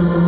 Oh.